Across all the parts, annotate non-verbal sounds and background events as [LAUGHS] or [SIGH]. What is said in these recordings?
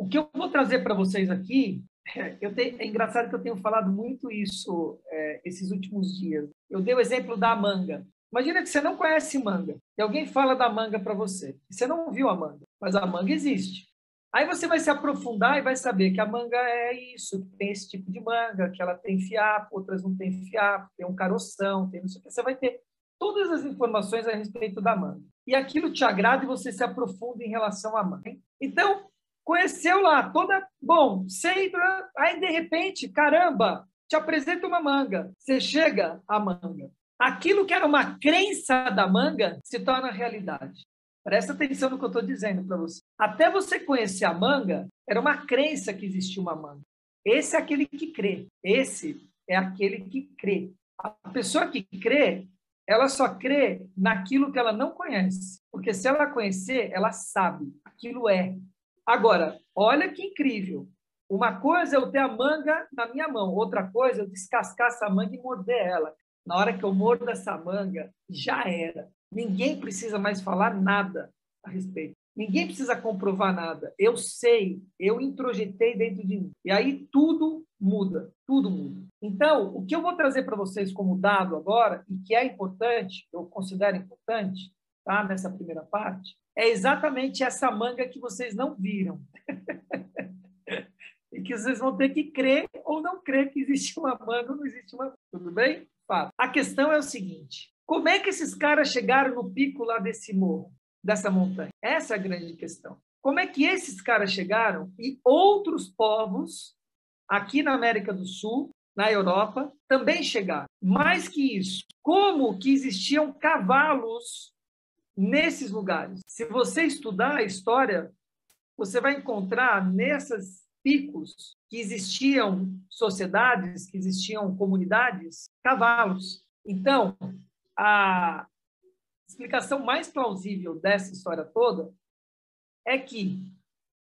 O que eu vou trazer para vocês aqui, é, eu te, é engraçado que eu tenho falado muito isso é, esses últimos dias. Eu dei o exemplo da manga. Imagina que você não conhece manga e alguém fala da manga para você. Você não viu a manga, mas a manga existe. Aí você vai se aprofundar e vai saber que a manga é isso, que tem esse tipo de manga, que ela tem fiapo, outras não tem fiapo, tem um caroção, tem não sei o que. Você vai ter todas as informações a respeito da manga. E aquilo te agrada e você se aprofunda em relação à manga. Então, conheceu lá toda. Bom, sei. Aí, de repente, caramba, te apresenta uma manga. Você chega à manga. Aquilo que era uma crença da manga se torna realidade. Presta atenção no que eu estou dizendo para você. Até você conhecer a manga, era uma crença que existia uma manga. Esse é aquele que crê. Esse é aquele que crê. A pessoa que crê, ela só crê naquilo que ela não conhece. Porque se ela conhecer, ela sabe. Aquilo é. Agora, olha que incrível. Uma coisa é eu ter a manga na minha mão, outra coisa é eu descascar essa manga e morder ela. Na hora que eu mordo essa manga, já era. Ninguém precisa mais falar nada a respeito. Ninguém precisa comprovar nada. Eu sei, eu introjetei dentro de mim. E aí tudo muda, tudo muda. Então, o que eu vou trazer para vocês como dado agora, e que é importante, eu considero importante, tá, nessa primeira parte, é exatamente essa manga que vocês não viram. [LAUGHS] e que vocês vão ter que crer ou não crer que existe uma manga ou não existe uma. Tudo bem? A questão é o seguinte: como é que esses caras chegaram no pico lá desse morro, dessa montanha? Essa é a grande questão. Como é que esses caras chegaram e outros povos aqui na América do Sul, na Europa, também chegaram? Mais que isso, como que existiam cavalos nesses lugares? Se você estudar a história, você vai encontrar nesses picos que existiam sociedades, que existiam comunidades, cavalos. Então, a explicação mais plausível dessa história toda é que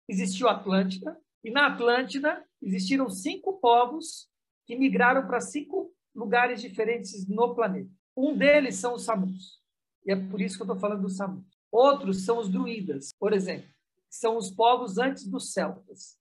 existiu Atlântida, e na Atlântida existiram cinco povos que migraram para cinco lugares diferentes no planeta. Um deles são os Samus, e é por isso que eu estou falando dos Samus. Outros são os druidas, por exemplo, são os povos antes dos celtas.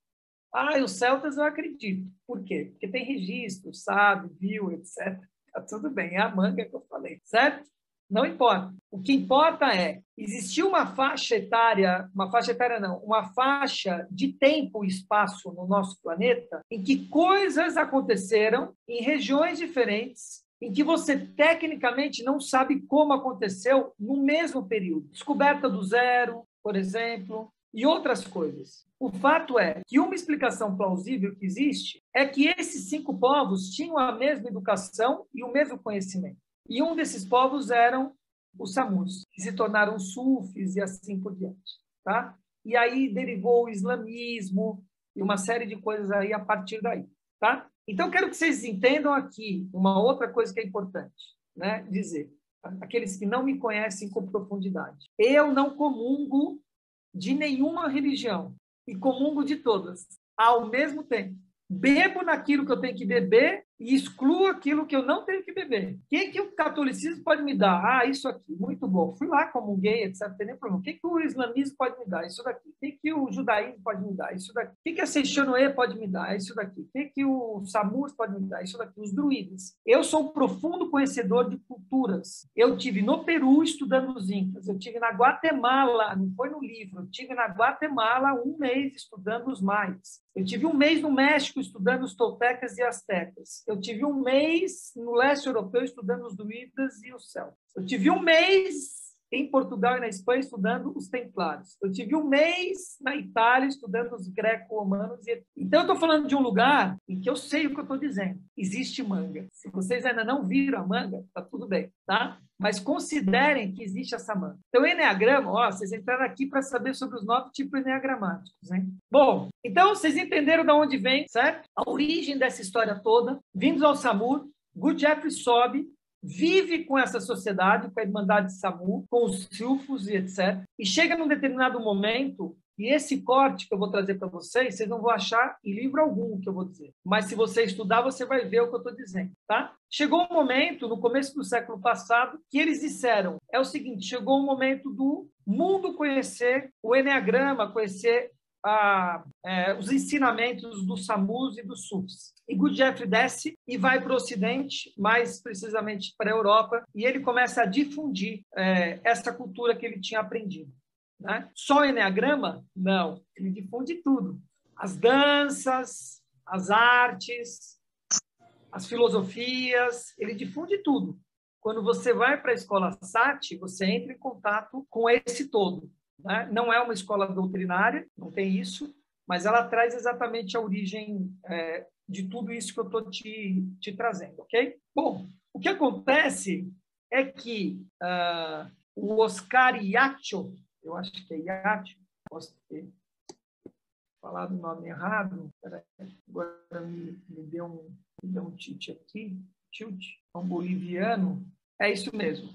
Ah, os celtas eu acredito. Por quê? Porque tem registro, sabe, viu, etc. [LAUGHS] Tá tudo bem, é a manga que eu falei, certo? Não importa. O que importa é, existiu uma faixa etária, uma faixa etária não, uma faixa de tempo e espaço no nosso planeta em que coisas aconteceram em regiões diferentes, em que você tecnicamente não sabe como aconteceu no mesmo período. Descoberta do zero, por exemplo, e outras coisas. O fato é que uma explicação plausível que existe é que esses cinco povos tinham a mesma educação e o mesmo conhecimento. E um desses povos eram os Samus, que se tornaram sufis e assim por diante. Tá? E aí derivou o islamismo e uma série de coisas aí a partir daí. Tá? Então, quero que vocês entendam aqui uma outra coisa que é importante né, dizer. Aqueles que não me conhecem com profundidade. Eu não comungo de nenhuma religião e comungo de todas ao mesmo tempo. Bebo naquilo que eu tenho que beber e excluo aquilo que eu não tenho que beber. O que, que o catolicismo pode me dar? Ah, isso aqui, muito bom. Fui lá como gay, etc. Não tem nem problema. O que, que o islamismo pode me dar? Isso daqui. O que, que o judaísmo pode me dar? Isso daqui. O que, que a Seixonoe pode me dar? Isso daqui. O que, que o Samur pode me dar? Isso daqui. Os druidas. Eu sou um profundo conhecedor de culturas. Eu tive no Peru estudando os incas. Eu tive na Guatemala, não foi no livro. Eu tive na Guatemala um mês estudando os maias. Eu tive um mês no México estudando os toltecas e astecas. Eu tive um mês no leste europeu estudando os druidas e os celtas. Eu tive um mês em Portugal e na Espanha estudando os templários. Eu tive um mês na Itália estudando os greco-romanos. E... Então, eu estou falando de um lugar em que eu sei o que eu estou dizendo. Existe manga. Se vocês ainda não viram a manga, tá tudo bem, tá? Mas considerem que existe essa manga. Então, Enneagrama, ó, vocês entraram aqui para saber sobre os nove tipos enneagramáticos, hein? Bom, então vocês entenderam de onde vem, certo? A origem dessa história toda. Vindos ao Samur, Jeffrey sobe, vive com essa sociedade, com a Irmandade de Samu, com os silfos e etc. E chega num determinado momento, e esse corte que eu vou trazer para vocês, vocês não vão achar em livro algum que eu vou dizer. Mas se você estudar, você vai ver o que eu estou dizendo, tá? Chegou um momento, no começo do século passado, que eles disseram, é o seguinte, chegou o um momento do mundo conhecer o Enneagrama, conhecer a, é, os ensinamentos do Samus e do Sufis. E Gurdjieff desce e vai para o Ocidente, mais precisamente para a Europa, e ele começa a difundir é, essa cultura que ele tinha aprendido. Né? Só o Enneagrama? Não, ele difunde tudo. As danças, as artes, as filosofias, ele difunde tudo. Quando você vai para a escola SAT, você entra em contato com esse todo. Né? Não é uma escola doutrinária, não tem isso, mas ela traz exatamente a origem é, de tudo isso que eu estou te, te trazendo, ok? Bom, o que acontece é que uh, o Oscar Iaccio, eu acho que é Iaccio, posso ter falado o nome errado, agora me, me, deu um, me deu um tilt aqui, tilt, é um boliviano, é isso mesmo.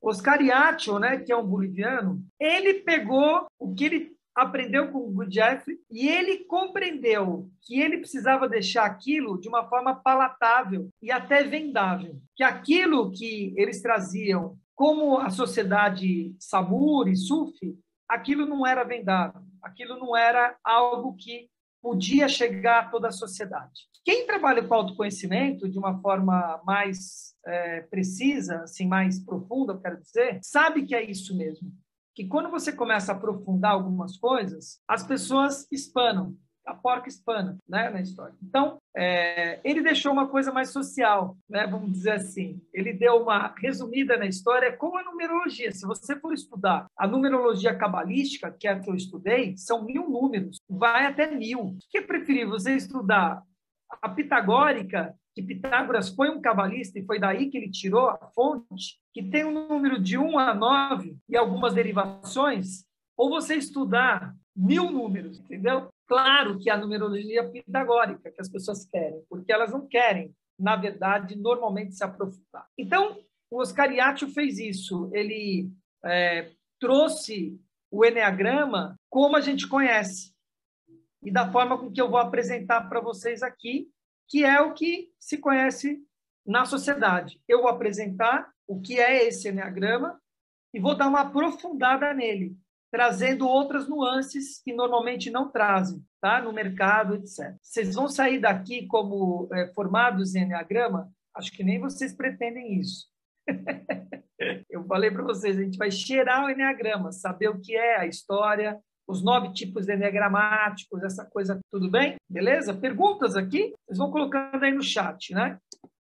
Oscar Iatio, né, que é um boliviano, ele pegou o que ele aprendeu com o Gurdjieff e ele compreendeu que ele precisava deixar aquilo de uma forma palatável e até vendável. Que aquilo que eles traziam como a sociedade Samur e Sufi, aquilo não era vendável, aquilo não era algo que podia chegar a toda a sociedade. Quem trabalha com autoconhecimento de uma forma mais é, precisa, assim, mais profunda, eu quero dizer, sabe que é isso mesmo. Que quando você começa a aprofundar algumas coisas, as pessoas espanam, a porca espana, né, na história. Então, é, ele deixou uma coisa mais social, né, vamos dizer assim. Ele deu uma resumida na história, como a numerologia. Se você for estudar a numerologia cabalística, que é a que eu estudei, são mil números, vai até mil. O que é preferível você estudar a pitagórica, que Pitágoras foi um cabalista e foi daí que ele tirou a fonte, que tem um número de 1 a 9 e algumas derivações, ou você estudar mil números, entendeu? Claro que a numerologia pitagórica que as pessoas querem, porque elas não querem, na verdade, normalmente se aprofundar. Então, o Oscar Iatio fez isso. Ele é, trouxe o Enneagrama como a gente conhece e da forma com que eu vou apresentar para vocês aqui, que é o que se conhece na sociedade. Eu vou apresentar o que é esse Enneagrama e vou dar uma aprofundada nele, trazendo outras nuances que normalmente não trazem, tá? No mercado, etc. Vocês vão sair daqui como é, formados em Enneagrama? Acho que nem vocês pretendem isso. [LAUGHS] Eu falei para vocês, a gente vai cheirar o Enneagrama, saber o que é a história, os nove tipos enneagramáticos, essa coisa, tudo bem? Beleza? Perguntas aqui? Vocês vão colocando aí no chat, né?